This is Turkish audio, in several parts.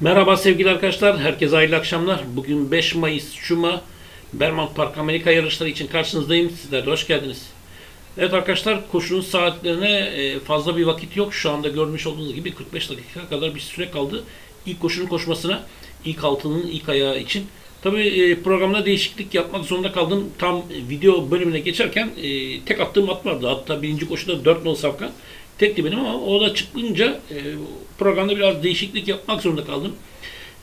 Merhaba sevgili arkadaşlar, herkese hayırlı akşamlar. Bugün 5 Mayıs Cuma, Berman Park Amerika yarışları için karşınızdayım. Sizler de hoş geldiniz. Evet arkadaşlar, koşunun saatlerine e, fazla bir vakit yok. Şu anda görmüş olduğunuz gibi 45 dakika kadar bir süre kaldı. İlk koşunun koşmasına, ilk altının ilk ayağı için. Tabii programda değişiklik yapmak zorunda kaldım. Tam video bölümüne geçerken e, tek attığım at vardı. Hatta birinci koşuda 4 nol safkan. Tekti benim ama o da çıkınca e, programda biraz değişiklik yapmak zorunda kaldım.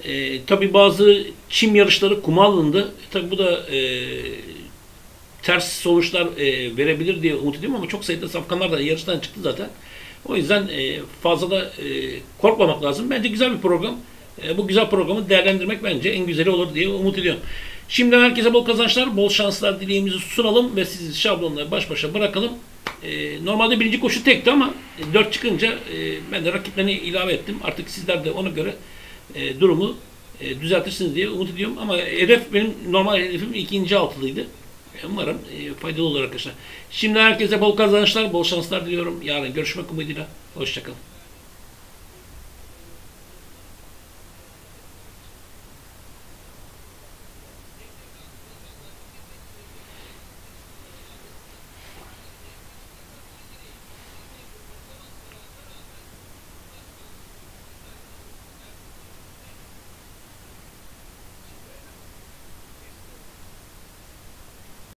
E, tabii bazı çim yarışları kuma alındı. E, tabii bu da e, ters sonuçlar e, verebilir diye umut ediyorum ama çok sayıda safkanlar da yarıştan çıktı zaten. O yüzden e, fazla da e, korkmamak lazım. Bence güzel bir program. E, bu güzel programı değerlendirmek bence en güzeli olur diye umut ediyorum. Şimdiden herkese bol kazançlar, bol şanslar dileğimizi sunalım ve sizi şablonla baş başa bırakalım. E, normalde birinci koşu tekti ama e, 4 çıkınca e, ben de rakiplerini ilave ettim. Artık sizler de ona göre durumu düzeltirsiniz diye umut ediyorum. Ama hedef benim normal hedefim ikinci altılıydı. Umarım faydalı olur arkadaşlar. Şimdi herkese bol kazançlar, bol şanslar diliyorum. Yarın görüşmek umuduyla. Hoşçakalın.